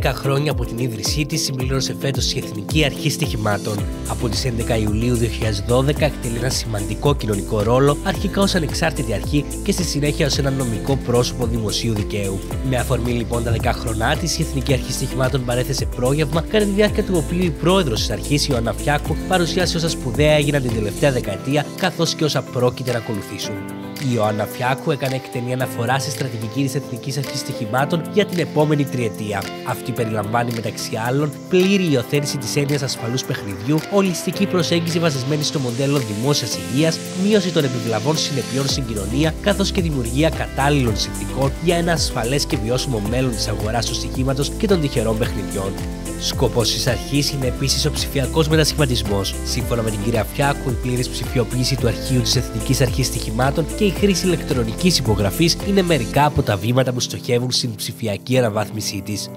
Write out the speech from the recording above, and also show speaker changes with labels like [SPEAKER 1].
[SPEAKER 1] 10 χρόνια από την ίδρυσή της, συμπλήρωσε φέτος η Εθνική Αρχή Στοιχημάτων. Από τις 11 Ιουλίου 2012 εκτελεί ένα σημαντικό κοινωνικό ρόλο, αρχικά ως ανεξάρτητη αρχή και στη συνέχεια ως ένα νομικό πρόσωπο δημοσίου δικαίου. Με αφορμή λοιπόν τα 10 χρονά της, η Εθνική Αρχή Στοιχημάτων παρέθεσε πρόγευμα, κατά τη διάρκεια του οποίου η πρόεδρος της αρχής, η Ιωάννα Φιάκου, παρουσιάσει όσα σπουδαία έγιναν την τελευταία δεκαετία, καθώς και όσα πρόκειται να ακολουθήσουν. Η Ιωάννα Φιάκου έκανε εκτενή αναφορά στη στρατηγική της Εθνικής Αρχής Στοιχημάτων για την επόμενη τριετία. Αυτή περιλαμβάνει μεταξύ άλλων πλήρη υιοθέτηση της έννοιας ασφαλούς παιχνιδιού, ολιστική προσέγγιση βασισμένη στο μοντέλο δημόσιας υγείας, μείωση των επιβλαβών συνεπειών στην κοινωνία, καθώς και δημιουργία κατάλληλων συνθηκών για ένα ασφαλές και βιώσιμο μέλλον της αγοράς του στοιχήματος και των τυχερών παιχνιδιών. Σκοπός της αρχής είναι επίσης ο ψηφιακός μετασχηματισμός. Σύμφωνα με την κυρία Φιάκου, η πλήρης ψηφιοποίηση του αρχείου της Εθνικής Αρχής Στοιχημάτων και η χρήση ηλεκτρονικής υπογραφής είναι μερικά από τα βήματα που στοχεύουν στην ψηφιακή αναβάθμισή της.